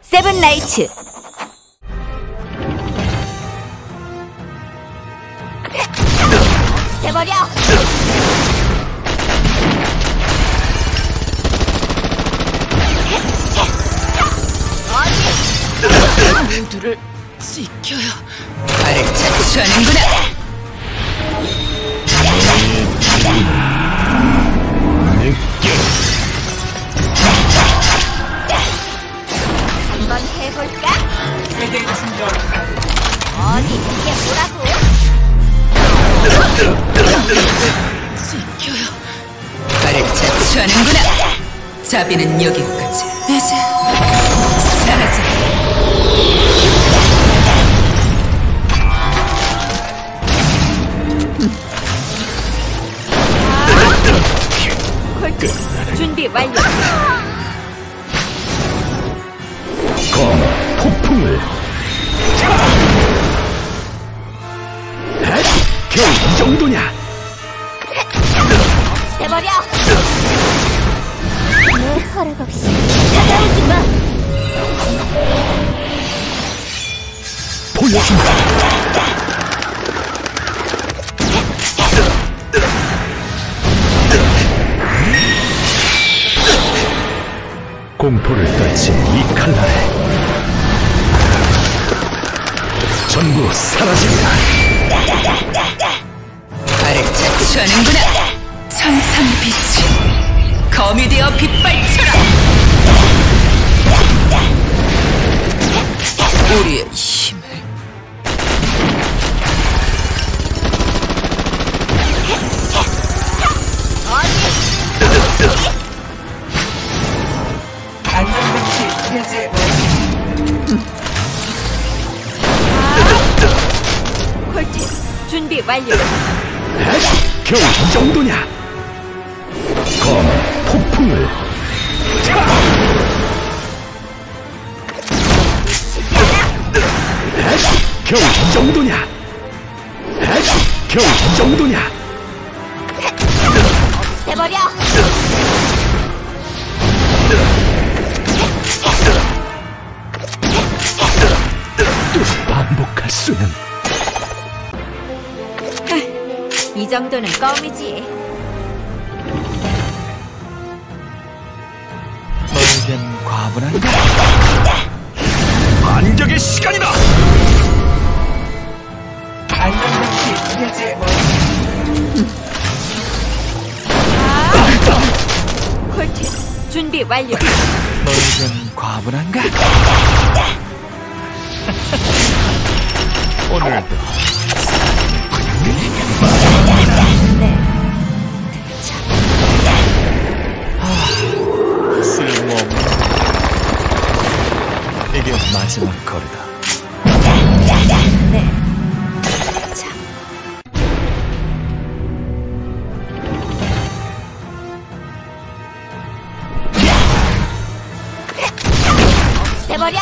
세븐 라이츠 해버려 모두를 지켜야 발을 자초하는구나. 어디 이게 뭐라고? 지켜야 발을 자초하는구나. 자비는 여기까지. 이제 사라져. 준비 완료 검 폭풍을. 헷! 겨우 이 정도냐? 해버려! 내 허락 없이. 다가오지 마 보여준다. 공포를 떨친 이 칼날에 전부 사라진다 발을 자초하는구나. 천상빛이 검이 되어 빛발쳐라. 우리의 힘 완료 헷! 겨우 이 정도냐 검 폭풍을 헷! 겨우 이 정도냐 헷! 겨우 이 정도냐 해버려 정도는 껌이지 너에겐 과분한가? 반격의 시간이다! 콜트 준비 완료 너에겐 과분한가? 오늘도 마지막 거리다. 자. 해버려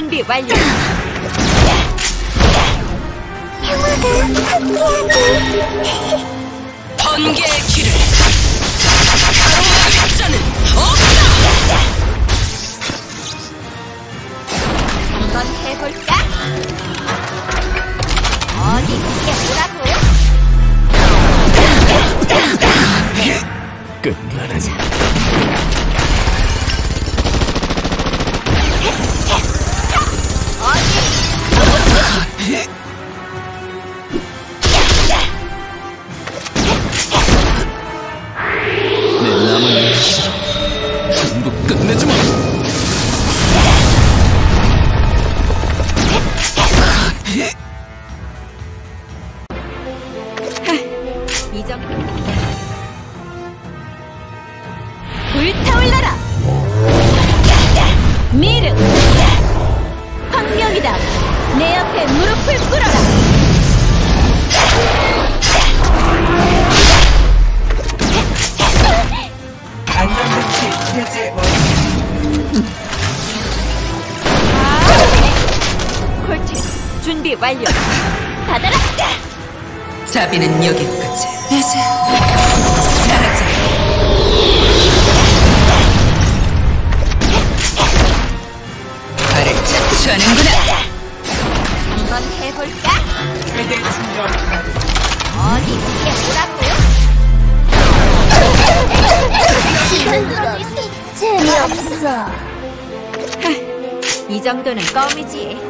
준비 완료 번개의 길을 가로막을 자는 없다. 한번 해볼까? 어디 이게 뭐라고? 끝내지 마! 불타올라라! 미르! 황명이다! 내 앞에 무릎을 꿇어라! 준비 완료. 받아라. 자비는 여기까지. 이제 사라져. 발을 착취하는구나. 한번 해볼까? 어디 이게 뭐라고? 재미없어. 이 정도는 껌이지.